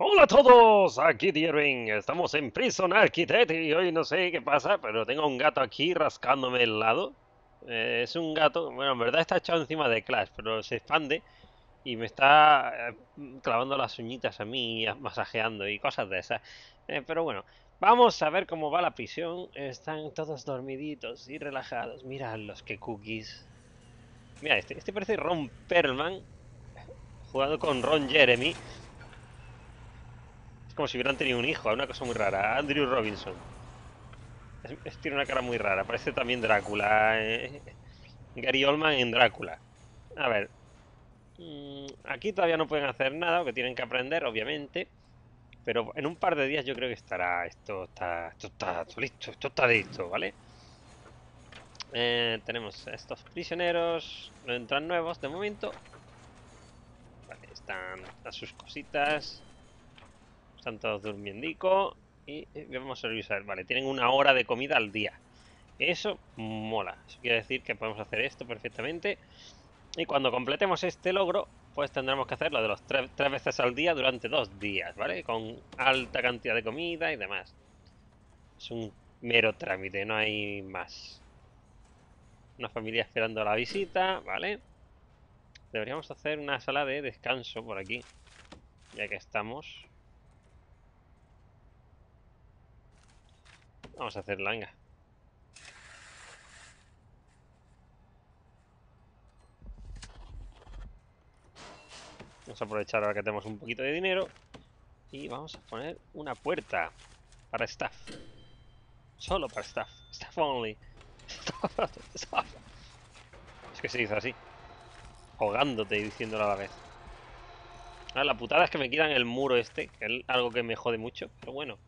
Hola a todos, aquí Dierwing, estamos en Prison Architect y hoy no sé qué pasa, pero tengo un gato aquí rascándome el lado. Eh, es un gato, bueno, en verdad está echado encima de Clash, pero se expande y me está eh, clavando las uñitas a mí, masajeando y cosas de esas. Eh, pero bueno, vamos a ver cómo va la prisión. Están todos dormiditos y relajados. Miradlos, qué cookies. Mira, este, este parece Ron Perlman jugando con Ron Jeremy. Es como si hubieran tenido un hijo, una cosa muy rara. Andrew Robinson. tiene una cara muy rara, parece también Drácula. Eh, Gary Oldman en Drácula. A ver. Mm, aquí todavía no pueden hacer nada, porque tienen que aprender, obviamente. Pero en un par de días yo creo que estará. Esto está. Esto está listo, esto está listo, ¿vale? Eh, tenemos estos prisioneros. No entran nuevos de momento. Vale, están a sus cositas. Están todos durmiendico. Y vamos a revisar. Vale, tienen una hora de comida al día. Eso mola. Eso quiere decir que podemos hacer esto perfectamente. Y cuando completemos este logro, pues tendremos que hacerlo de los tres, tres veces al día durante dos días, ¿vale? Con alta cantidad de comida y demás. Es un mero trámite, no hay más. Una familia esperando la visita, ¿vale? Deberíamos hacer una sala de descanso por aquí. Ya que estamos. Vamos a hacer langa. Vamos a aprovechar ahora que tenemos un poquito de dinero. Y vamos a poner una puerta para staff. Solo para staff. Staff only. Es que se dice así. Ahogándote y diciéndolo a la vez. Ah, la putada es que me quitan el muro este, que es algo que me jode mucho, pero bueno.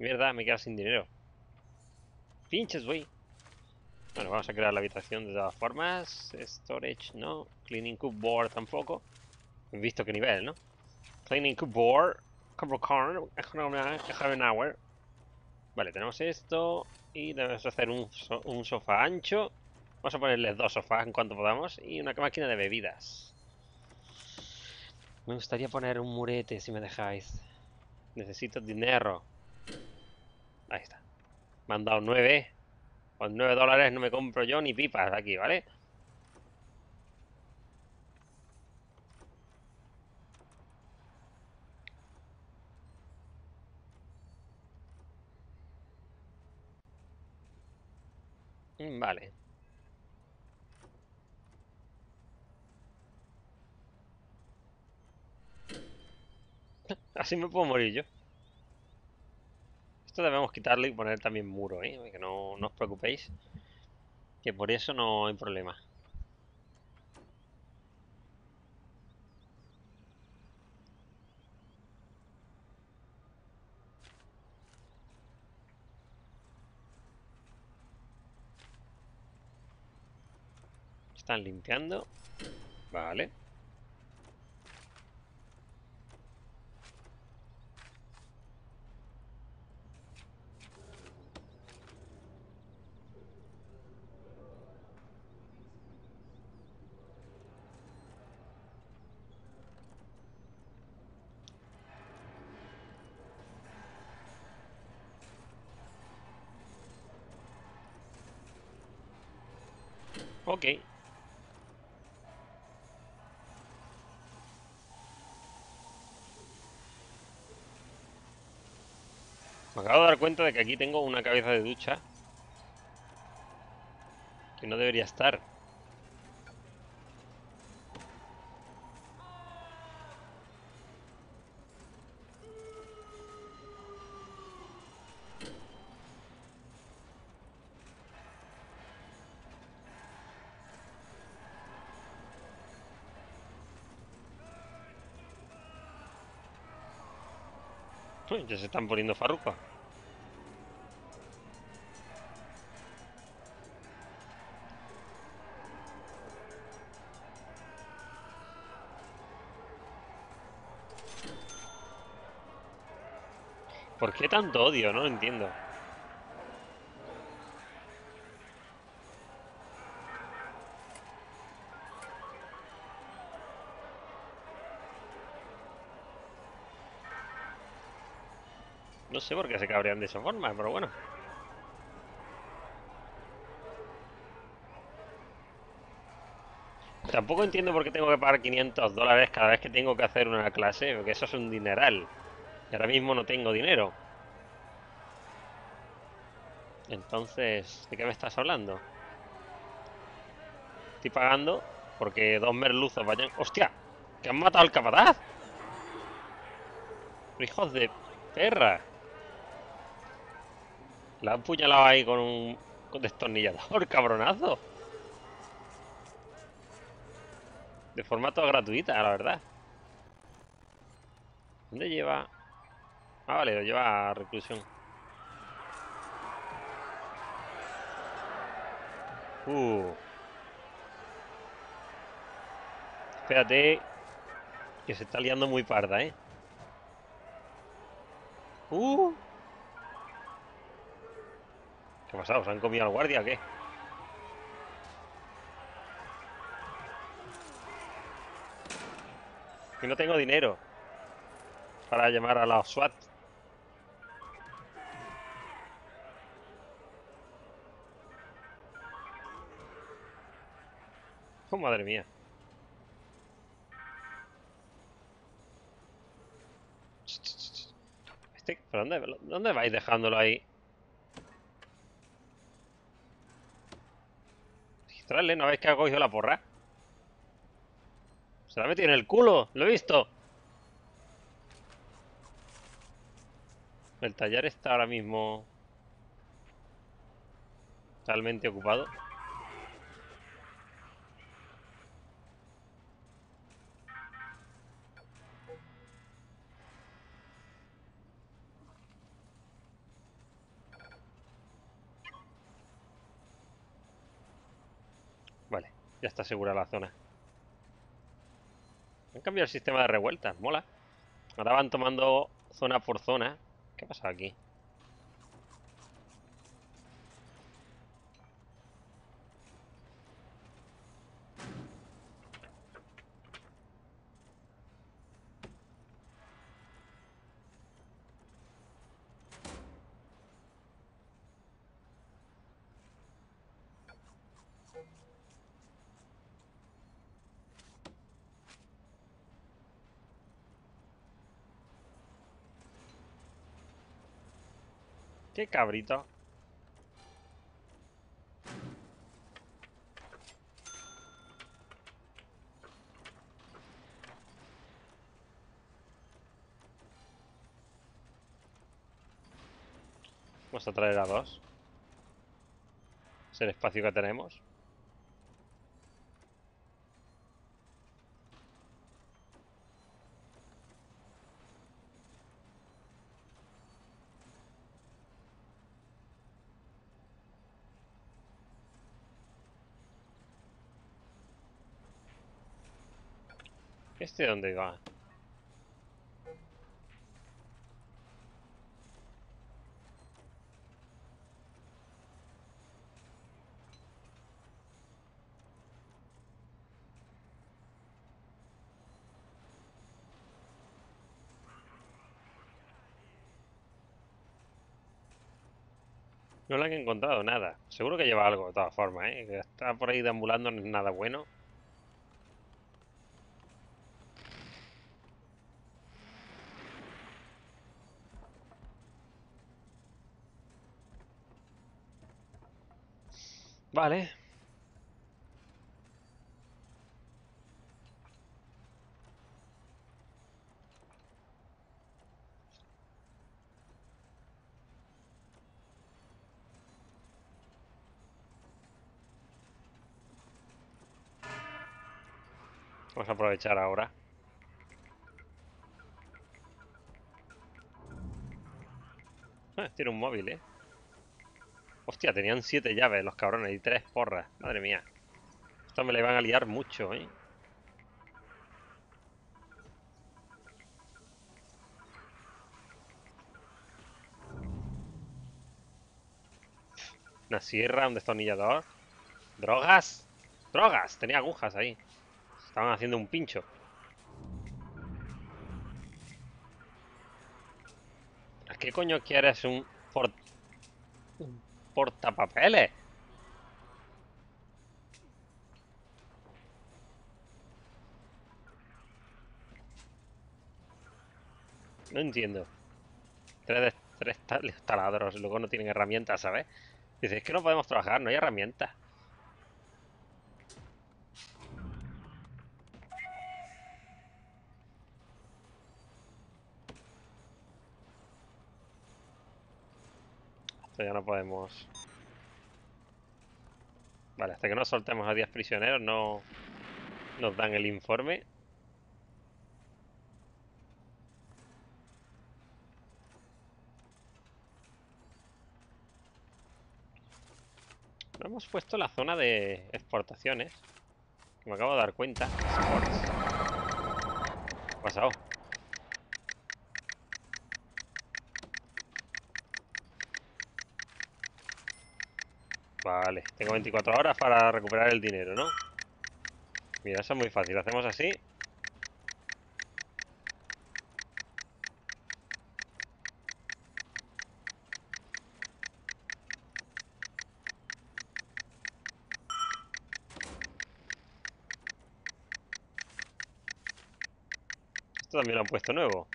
Mierda, me queda sin dinero. Pinches, güey. Bueno, vamos a crear la habitación de todas formas. Storage, no. Cleaning cupboard tampoco. Visto qué nivel, ¿no? Cleaning cupboard. Corn. Have hour. Vale, tenemos esto. Y debemos hacer un, un sofá ancho. Vamos a ponerle dos sofás en cuanto podamos. Y una máquina de bebidas. Me gustaría poner un murete si me dejáis. Necesito dinero. Ahí está. Me han dado nueve. Con 9 dólares no me compro yo ni pipas aquí, ¿vale? Mm, vale. Así me puedo morir yo. Debemos quitarle y poner también muro, ¿eh? Que no, no os preocupéis. Que por eso no hay problema. Están limpiando. Vale. Ok. Me acabo de dar cuenta de que aquí tengo una cabeza de ducha que no debería estar. Ya se están poniendo farruca. ¿Por qué tanto odio? No lo entiendo. No sé por qué se cabrean de esa forma, pero bueno. Tampoco entiendo por qué tengo que pagar 500 dólares cada vez que tengo que hacer una clase, porque eso es un dineral. Y ahora mismo no tengo dinero. Entonces, ¿de qué me estás hablando? Estoy pagando porque dos merluzos vayan... ¡Hostia! ¡Que han matado al capataz! ¡Hijos de perra! La han puñalado ahí con un con destornillador, cabronazo. De formato gratuita, la verdad. ¿Dónde lleva? Ah, vale, lo lleva a reclusión. Uh. Espérate. Que se está liando muy parda, ¿eh? Uh. ¿Qué ha? ¿Se han comido al guardia qué? Y no tengo dinero para llamar a la SWAT. Oh, madre mía. Este, ¿Pero dónde, dónde vais dejándolo ahí? Traerle, ¿no veis que ha cogido la porra? Se la ha metido en el culo, lo he visto. El taller está ahora mismo totalmente ocupado. Está la zona. Han cambiado el sistema de revueltas, mola. Ahora van tomando zona por zona. ¿Qué pasa aquí? Qué cabrito. Vamos a traer a dos. Es el espacio que tenemos. ¿Este dónde va? No le han encontrado nada. Seguro que lleva algo de todas formas, ¿eh? Está por ahí deambulando no es nada bueno. Vale. Vamos a aprovechar ahora. Ah, tiene un móvil, ¿eh? Hostia, tenían siete llaves los cabrones y tres porras. Madre mía. Esto me le van a liar mucho, ¿eh? Una sierra, un destornillador. ¡Drogas! ¡Drogas! Tenía agujas ahí. Estaban haciendo un pincho. ¿A qué coño quieres un portapapeles? No entiendo. Tres, tres taladros, luego no tienen herramientas, ¿sabes? Dice, es que no podemos trabajar, no hay herramientas. Ya no podemos... Vale, hasta que no soltemos a 10 prisioneros no nos dan el informe. No hemos puesto la zona de exportaciones. Me acabo de dar cuenta. ¿Qué ha pasado? Vale, tengo 24 horas para recuperar el dinero, ¿no? Mira, eso es muy fácil. Hacemos así Esto también lo han puesto nuevo.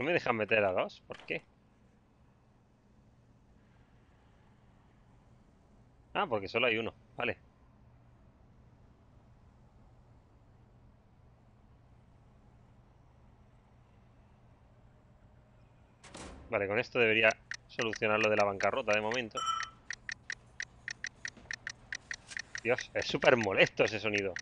¿Y solo me dejan meter a dos? ¿Por qué? Ah, porque solo hay uno. Vale. Vale, con esto debería solucionar lo de la bancarrota de momento. Dios, es súper molesto ese sonido.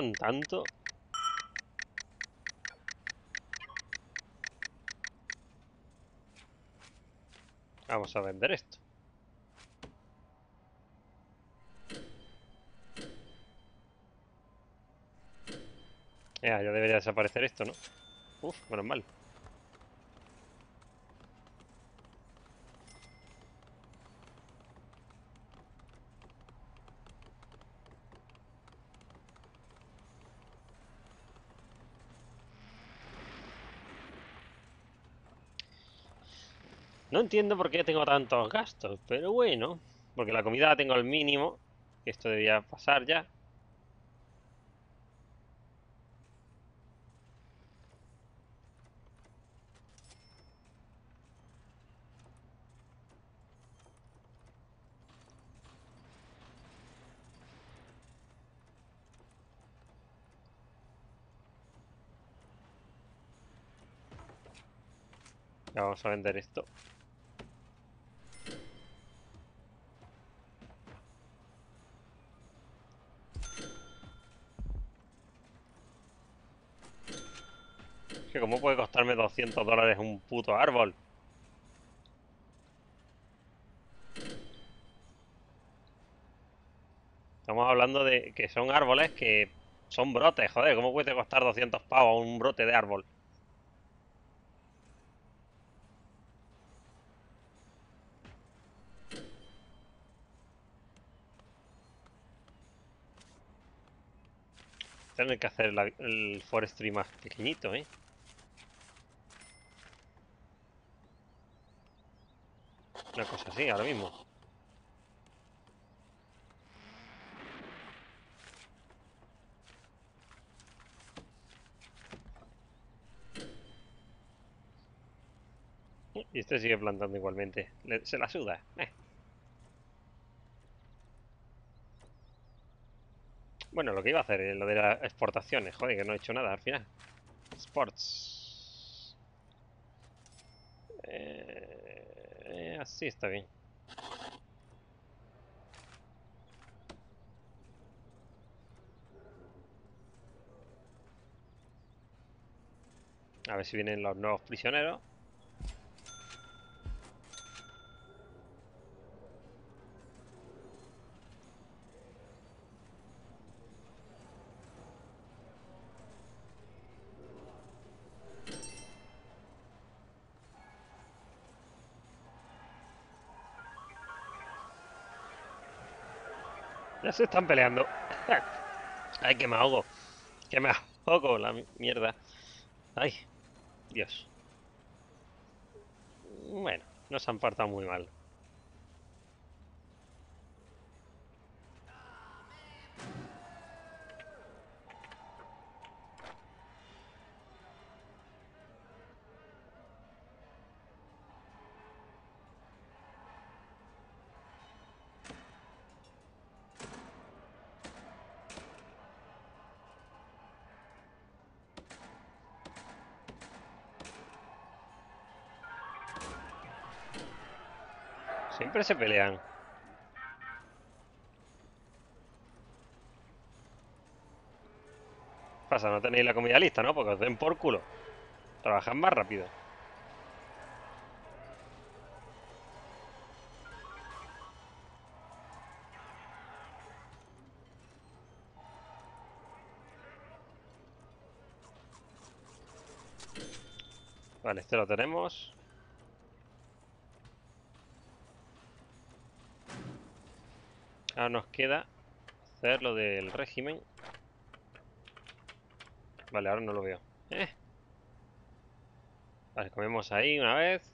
¿Tardan tanto? Vamos a vender esto. Ya, ya debería desaparecer esto, ¿no? Uf, menos mal. No entiendo por qué tengo tantos gastos, pero bueno. Porque la comida la tengo al mínimo. Esto debía pasar. Ya vamos a vender esto. Cómo puede costarme 200 dólares un puto árbol. Estamos hablando de que son árboles que son brotes, joder, ¿cómo puede costar 200 pavos un brote de árbol? Tener que hacer el forestry más pequeñito, ¿eh? Una cosa así, ahora mismo. Y este sigue plantando igualmente. se la suda. Eh. Bueno, lo que iba a hacer, eh, lo de las exportaciones. Joder, que no he hecho nada al final. Sports. Así está bien. A ver si vienen los nuevos prisioneros. Se están peleando. Ay, que me ahogo. Que me ahogo, la mierda. Ay, Dios. Bueno, nos han partado muy mal. Siempre se pelean. Pasa, no tenéis la comida lista, ¿no? Porque os den por culo. Trabajan más rápido. Vale, este lo tenemos. Ahora nos queda hacer lo del régimen. Vale, ahora no lo veo. Eh. Vale, comemos ahí una vez.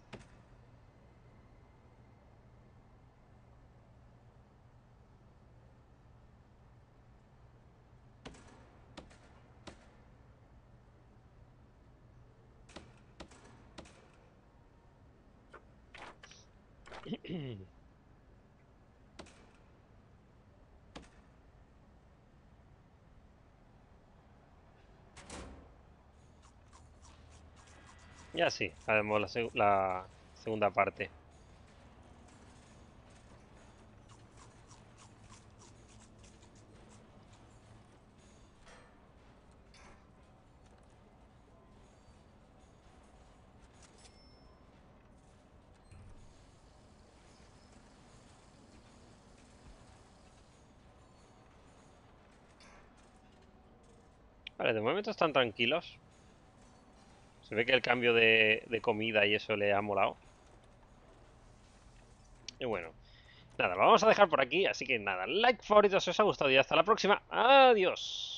Ya sí, haremos la, la segunda parte. Vale, de momento están tranquilos. Se ve que el cambio de, comida y eso le ha molado. Y bueno, nada, lo vamos a dejar por aquí. Así que nada, like, favoritos si os ha gustado y hasta la próxima. Adiós.